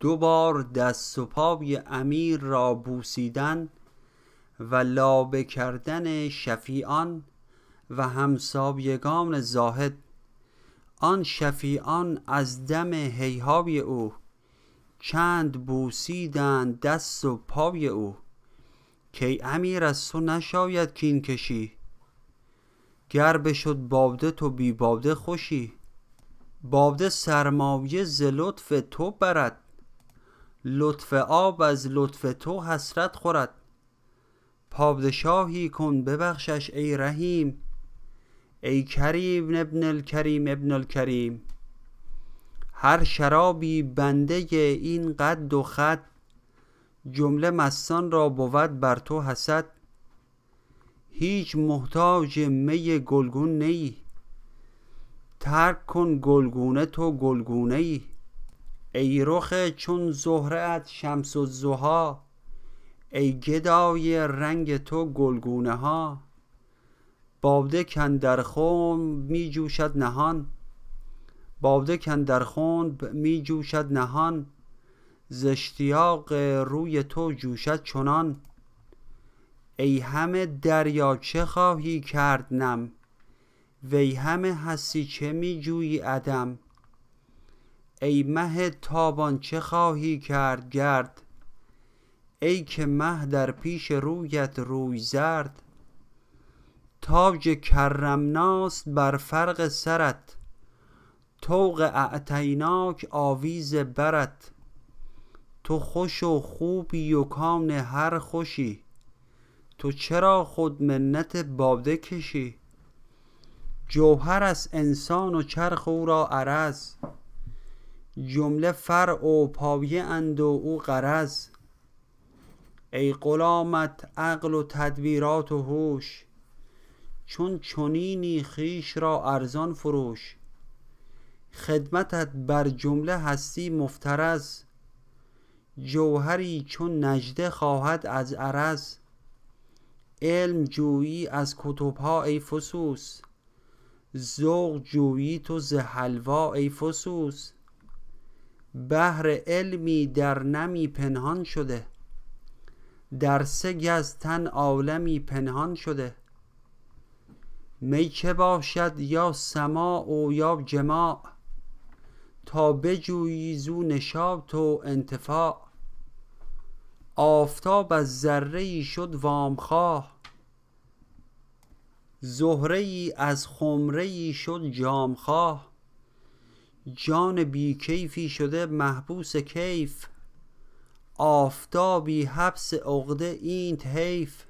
دو بار دست و پای امیر را بوسیدن و لابه کردن شفیعان و همسایگان زاهد. آن شفیعان از دم هیهای او چند بوسیدند دست و پای او. کی امیر از تو نشاید کین کشی؟ گر بشد باده تو بی باده خوشی. باده سرمایه ز لطف تو برد. لطف آب از لطف تو حسرت خورد. پادشاهی کن ببخشش ای رحیم ای کریم ابن الکریم ابن الکریم. هر شرابی بنده این قد و خد جمله مستان را بود بر تو حسد. هیچ محتاج می گلگون نیی ترک کن گلگونه تو گلگونه ای ای رخ چون زهره ات شمس الضحی ای گدای رنگ تو گلگونه ها. باده کاندر خنب می جوشد نهان باده کاندر خنب می جوشد نهان. ز اشتیاق روی تو جوشد چنان. ای همه دریا چه خواهی کرد نم؟ وی همه هستی چه می جویی عدم؟ ای مه تابان چه خواهی کرد گرد؟ ای که مه در پیش رویت روی زرد. تاج کرمناست بر فرق سرت. طوق اعطیناک آویز برت. تو خوش و خوبی و کان هر خوشی. تو چرا خود منت باده کشی؟ جوهرست انسان و چرخ او را عرض. جمله فرع و پایه اند و او غرض. ای غلامت عقل و تدبیرات و هوش چون چنینی خویش را ارزان فروش. خدمتت بر جمله هستی مفترض. جوهری چون نجده خواهد از عرض. علم جویی از کتبها ای فسوس. ذوق جویی تو ز حلوا ای فسوس. بحر علمی در نمی پنهان شده. در سه گز تن عالمی پنهان شده. می چه باشد یا سماع و یا جماع؟ تا بجویی زو نشاط و انتفاع. آفتاب از ذره ای شد وام خواه زهره ای از خمره ای شد جام خواه جان بی کیفی شده محبوس کیف آفتابی حبس عقده اینت حیف.